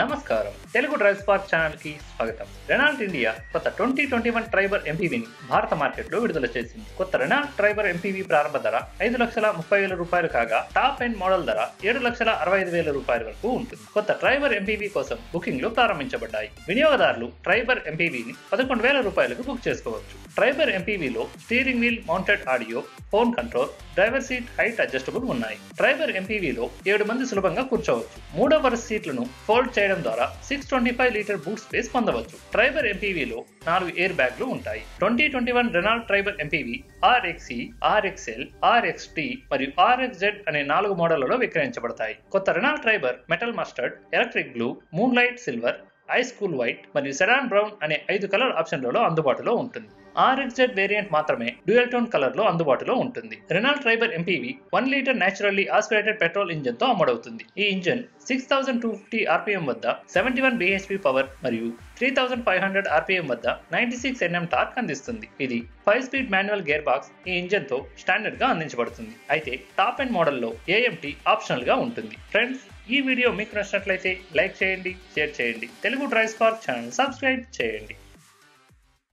నమస్కారం. Telugu drive spark ఛానల్కి స్వాగతం. రెనాల్ట్ ఇండియా కొత్త ట్వంటీ ట్వంటీ వన్ ట్రైబర్ ఎంపీవీని భారత మార్కెట్లో విడుదల చేసింది. కొత్త రెనాల్ట్ ట్రైబర్ ఎంపీవీ ప్రారంభ ధర ఐదు లక్షల ముప్పై వేల రూపాయలు కాగా టాప్ ఎండ్ మోడల్ ధర ఏడు లక్షల అరవై ఐదు వేల రూపాయల వరకు ఉంటుంది. కొత్త ట్రైబర్ ఎంపీవీ కోసం బుకింగ్లు ప్రారంభించబడ్డాయి. వినియోగదారులు ట్రైబర్ ఎంపీవీని పదకొండు వేల రూపాయలకు బుక్ చేసుకోవచ్చు. Triber ఎంపీవీలో steering wheel mounted audio phone control driver seat height adjustable ఉన్నాయి. డ్రైవర్ ఎంపీవీలో ఏడు మంది సులభంగా కూర్చోవచ్చు. మూడో వరుస సీట్లను ఫోల్డ్ చేయడం ద్వారా six twenty five litre boot space పొందవచ్చు. ట్రైబర్ ఎంపీవీలో నాలుగు ఎయిర్ బ్యాగ్లు ఉంటాయి. Twenty twenty one Renault Triber MPV RXE RXL RXT మరియు ఆర్ఎక్స్జెడ్ అనే నాలుగు మోడళ్ళలో విక్రయించబడతాయి. కొత్త Renault Triber metal mustard electric blue moonlight silver ice cool white మరియు సెడాన్ బ్రౌన్ అనే ఐదు కలర్ ఆప్షన్లలో అందుబాటులో ఉంటుంది. ఆర్ఎక్జెడ్ వేరియంట్ మాత్రమే డ్యూయల్ టోన్ కలర్లో అందుబాటులో ఉంటుంది. Renault Triber MPV one litre naturally aspirated petrol ఇంజిన్తో అమ్మడవుతుంది. ఈ engine six thousand two fifty RPM వద్ద సెవెంటీ వన్ బిహెచ్పి పవర్ మరియు three thousand five hundred RPM వద్ద నైన్టీ సిక్స్ ఎన్ఎం టార్క్ అందిస్తుంది. ఇది five speed manual gear box ఈ ఇంజిన్తో స్టాండర్డ్గా అందించబడుతుంది. అయితే టాప్ అండ్ మోడల్లో ఏఎంటీ ఆప్షనల్గా ఉంటుంది. ఫ్రెండ్స్ ఈ వీడియో మీకు నచ్చినట్లయితే లైక్ చేయండి షేర్ చేయండి. Telugu Drive Spark channel subscribe చేయండి.